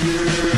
Yeah.